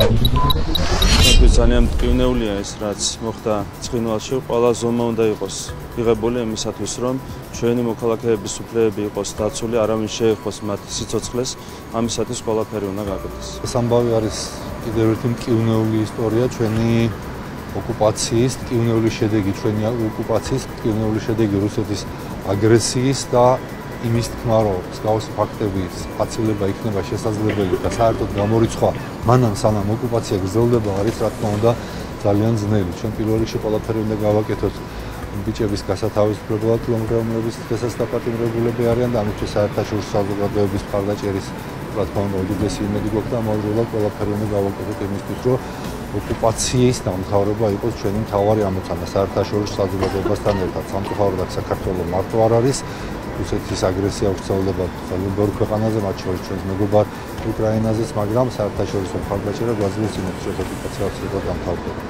ეს ძალიან მტკივნეულია ეს რაც მოხდა ცხინვალში ყველა ზომა უნდა იყოს. იღებული იმისათვის რომ ჩვენი მოქალაქეების უფლებები იყოს დაცული არავინ შეეხოს მათ სიცოცხლეს ამისათვის ყველაფერი უნდა გაკეთდეს ეს ამბავი არის კიდევ ერთი მტკივნეული ისტორია ჩვენი ოკუპაციის ტკივნეული შედეგი ჩვენი ოკუპაციის ტკივნეული შედეგი რუსეთის აგრესიის და იმის თქმა რომ მსგავსი ფაქტების აცილება იქნება შესაძლებელი და საერთოდ გამორიცხვა მანამ სანამ ოკუპაცია გრძელდება არის რა თქმა უნდა ძალიან ძნელი. ჩვენ პირველ რიგში ყველაფერი უნდა გავაკეთოთ. ბიჭების გასათავისუფლებლად რომლებიც დღესაც დაპატიმრებულები არიან და ამისთვის საერთაშორისო საზოგადოების მხარდაჭერის რა თქმა უნდა უდიდესი იმედი გვაქვს და ამავდროულად ყველაფერი უნდა გავაკეთოთ იმისთვის რომ ოკუპაციის დამთავრება იყოს ჩვენი მთავარი ამოცანა. საერთაშორისო საზოგადოებასთან ერთად სამწუხაროდ საქართველოს მარტო არ არის რუსეთის აგრესია ძალიან ბევრ ქვეყანაზე მათ შორის ჩვენს მეგობარ უკრაინაზეც მაგრამ საერთაშორისო მხარდაჭერა გვაძლევს იმის შესაძლებლობას რომ დამთავრდება